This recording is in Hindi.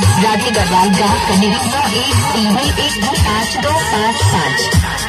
राधे गढ़वाल का करने एक तीन एक पाँच दो पाँच पाँच।